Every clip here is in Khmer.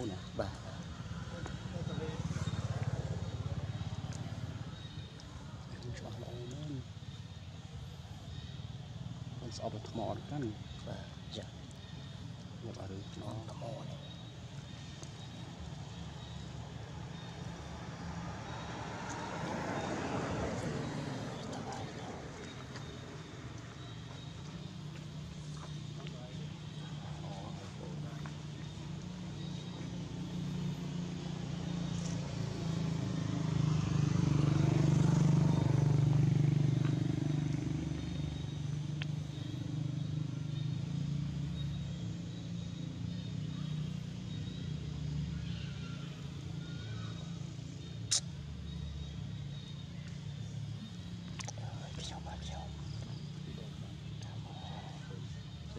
ូនណាបាទច្បាស់ល្អមែនមិនស្អប់ឲ្យថ្មអត់កាន់បាទចាយកឲ្យរឿងថ្មថ្ម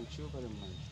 Youtuber, mano.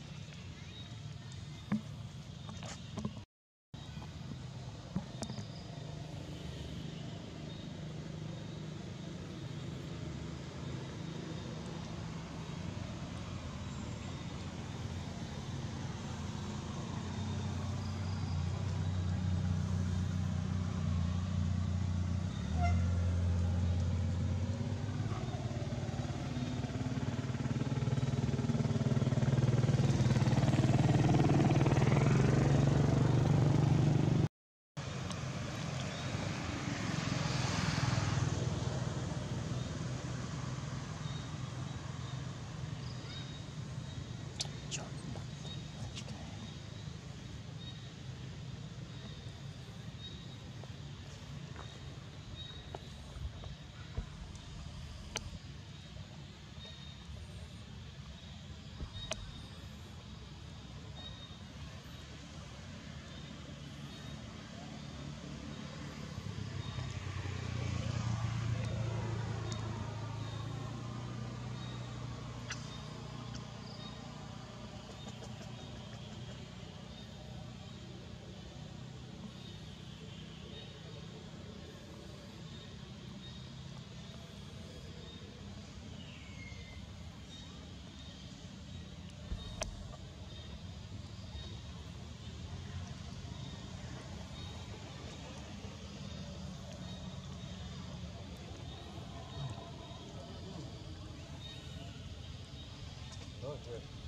អ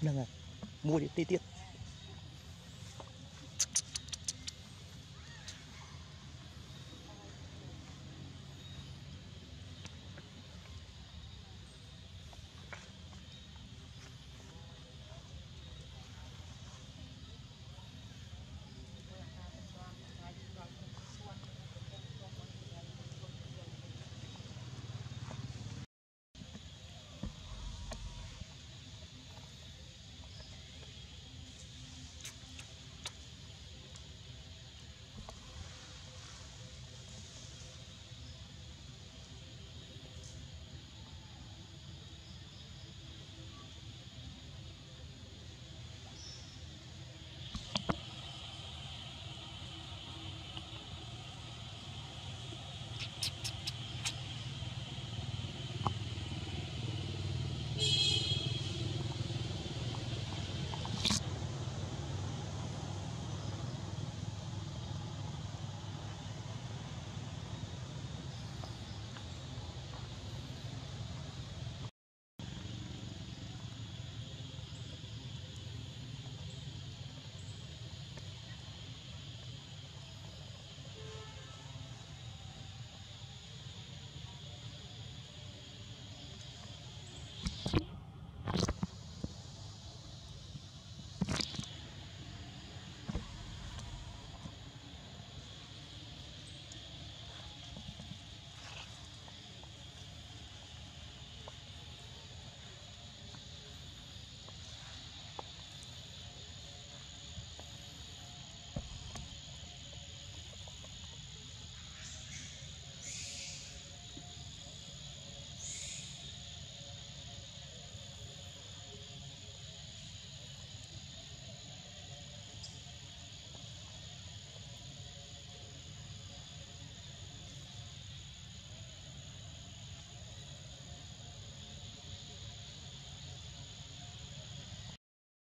ហ្នឹងហើយមួយទៀតទៀត